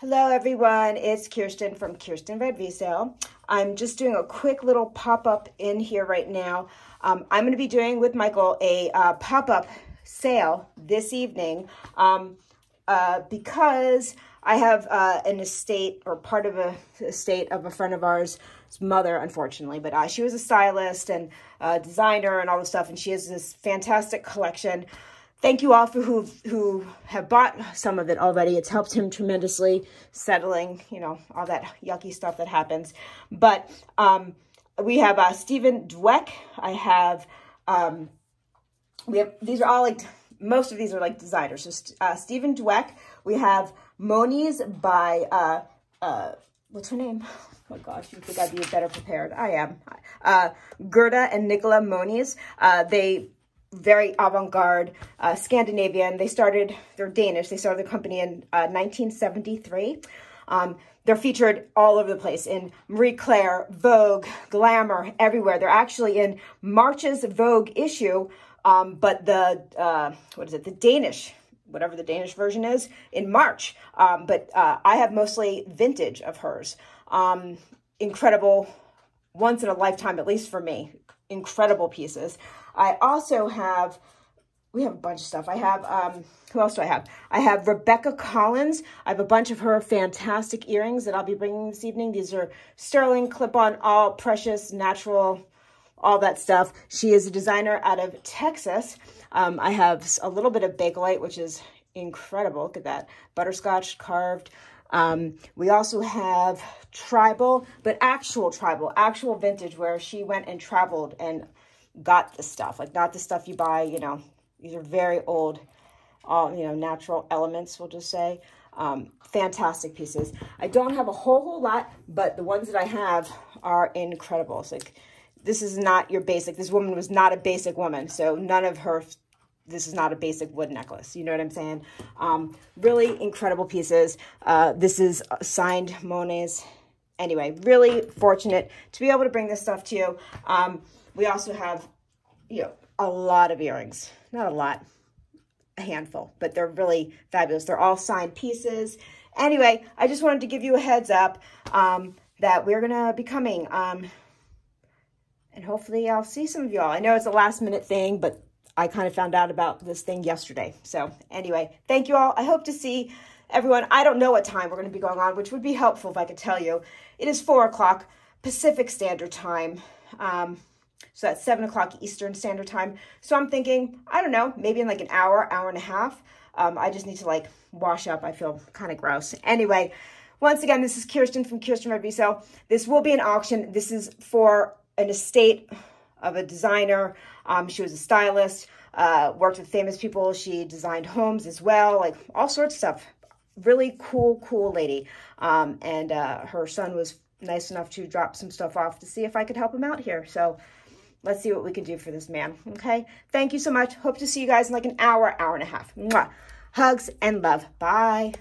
Hello everyone, it's Kiersten from Kiersten Red Resale. I'm just doing a quick little pop-up in here right now. Um, I'm going to be doing with Michael a uh, pop-up sale this evening um, uh, because I have uh, an estate or part of a estate of a friend of ours mother, unfortunately, but uh, she was a stylist and designer and all this stuff, and she has this fantastic collection thank you all for who who have bought some of it already. It's helped him tremendously settling, you know, all that yucky stuff that happens. But um, we have uh, Stephen Dweck. I have, um, we have, these are all like, most of these are like designers. So uh, Stephen Dweck. We have Monies by, uh, uh, what's her name? Oh my gosh, you think I'd be better prepared. I am. Uh, Gerda and Nicola Monies. Uh, they very avant-garde uh, Scandinavian. They started, they're Danish. They started the company in uh, 1973. Um, they're featured all over the place in Marie Claire, Vogue, Glamour, everywhere. They're actually in March's Vogue issue, um, but the, uh, what is it, the Danish, whatever the Danish version is, in March. Um, but uh, I have mostly vintage of hers. Um, incredible, once in a lifetime, at least for me, incredible pieces. I also have, we have a bunch of stuff. I have, um, who else do I have? I have Rebecca Collins. I have a bunch of her fantastic earrings that I'll be bringing this evening. These are sterling, clip-on, all precious, natural, all that stuff. She is a designer out of Texas. Um, I have a little bit of Bakelite, which is incredible. Look at that. Butterscotch carved. Um, we also have tribal, but actual tribal, actual vintage, where she went and traveled and got the stuff, like not the stuff you buy, you know, these are very old, all, you know, natural elements, we'll just say. Um, fantastic pieces. I don't have a whole, whole lot, but the ones that I have are incredible. It's like, this is not your basic, this woman was not a basic woman. So none of her, this is not a basic wood necklace. You know what I'm saying? Um, really incredible pieces. Uh, this is signed Monet's. Anyway, really fortunate to be able to bring this stuff to you. Um, we also have, you know, a lot of earrings. Not a lot, a handful, but they're really fabulous. They're all signed pieces. Anyway, I just wanted to give you a heads up um, that we're going to be coming. Um, and hopefully I'll see some of y'all. I know it's a last minute thing, but I kind of found out about this thing yesterday. So anyway, thank you all. I hope to see everyone. I don't know what time we're going to be going on, which would be helpful if I could tell you. It is 4 o'clock Pacific Standard Time. Um, so that's 7 o'clock Eastern Standard Time. So I'm thinking, I don't know, maybe in like an hour, hour and a half. Um, I just need to like wash up. I feel kind of gross. Anyway, once again, this is Kiersten from Kiersten Red Resale. This will be an auction. This is for an estate of a designer. Um, she was a stylist, uh, worked with famous people. She designed homes as well, like all sorts of stuff. Really cool, cool lady. Um, and uh, her son was nice enough to drop some stuff off to see if I could help him out here. So let's see what we can do for this man. Okay. Thank you so much. Hope to see you guys in like an hour, hour and a half. Mwah. Hugs and love. Bye.